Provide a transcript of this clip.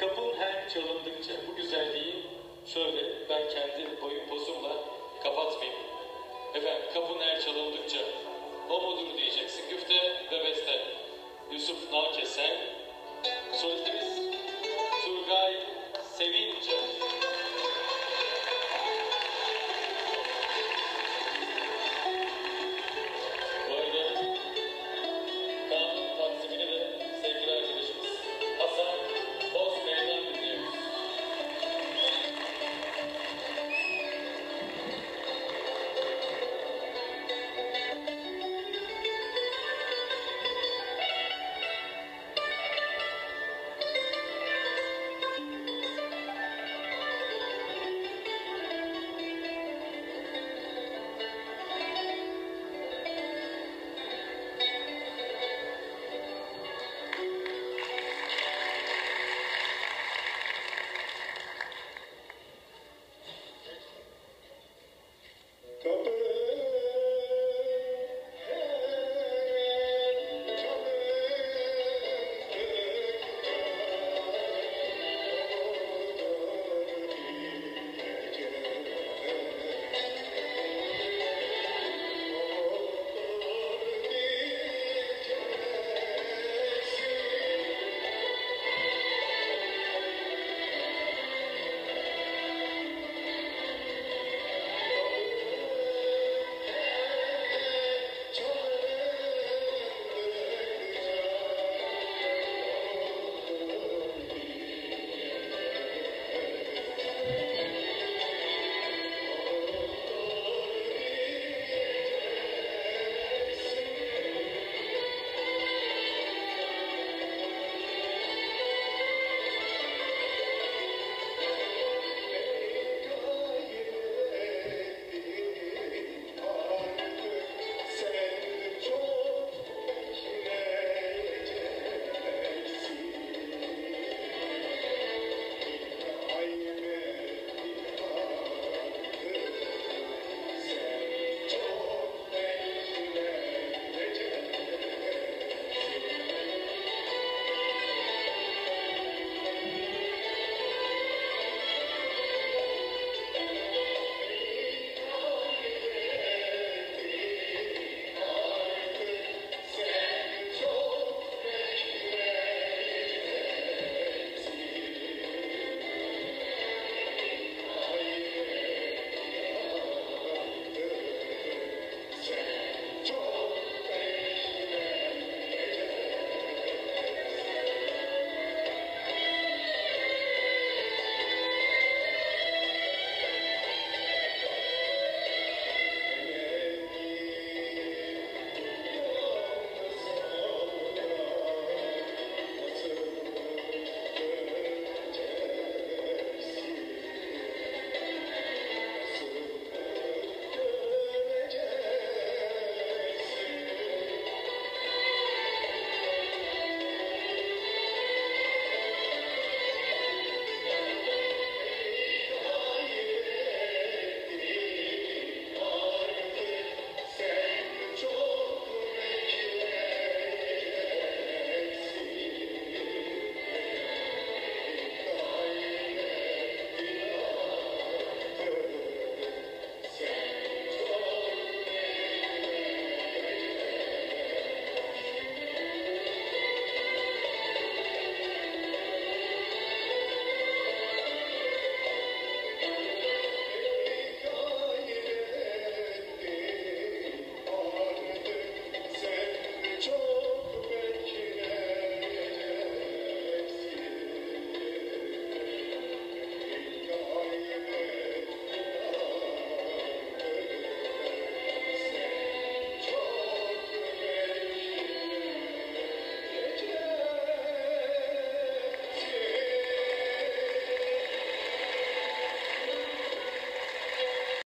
Kapım her çalındıkça bu güzelliği şöyle ben kendi boyun pozumla kapatmayayım. Efendim kapın her çalındıkça o mudur diyeceksin güfte ve beste. Yusuf Nalkesel, solistimiz Turgay Sevinç.